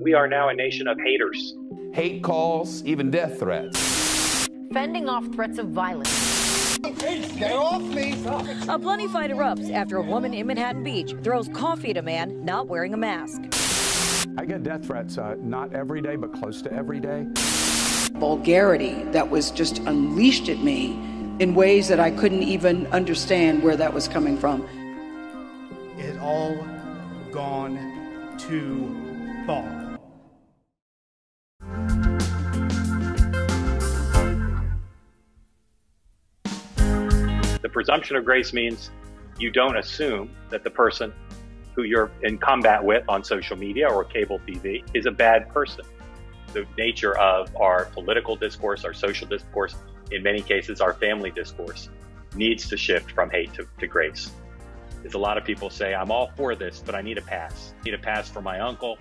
We are now a nation of haters. Hate calls, even death threats. Fending off threats of violence. Get off me! A bloody fight erupts after a woman in Manhattan Beach throws coffee at a man not wearing a mask. I get death threats, uh, not every day, but close to every day. Vulgarity that was just unleashed at me in ways that I couldn't even understand where that was coming from. It all gone too far. The presumption of grace means you don't assume that the person who you're in combat with on social media or cable TV is a bad person. The nature of our political discourse, our social discourse, in many cases, our family discourse needs to shift from hate to, to grace. As a lot of people say, I'm all for this, but I need a pass. I need a pass for my uncle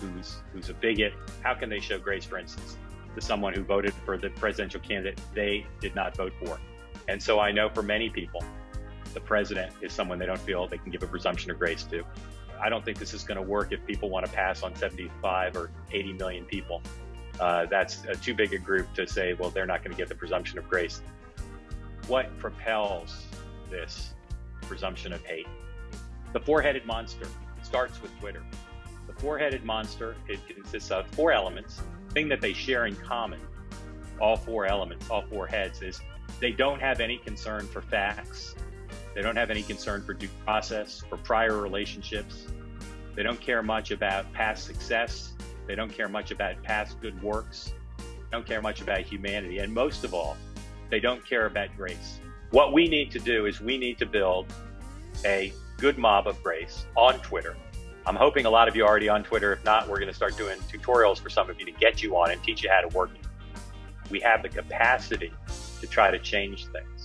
who's who's a bigot. How can they show grace, for instance, to someone who voted for the presidential candidate they did not vote for? And so I know for many people, the president is someone they don't feel they can give a presumption of grace to. I don't think this is going to work if people want to pass on 75 or 80 million people. Uh, that's a too big a group to say, well, they're not going to get the presumption of grace. What propels this presumption of hate? The four-headed monster starts with Twitter. The four-headed monster, it consists of four elements. The thing that they share in common, all four elements, all four heads, is they don't have any concern for facts. They don't have any concern for due process, for prior relationships. They don't care much about past success. They don't care much about past good works. They don't care much about humanity. And most of all, they don't care about grace. What we need to do is we need to build a good mob of grace on Twitter. I'm hoping a lot of you are already on Twitter. If not, we're going to start doing tutorials for some of you to get you on and teach you how to work it. We have the capacity to try to change things.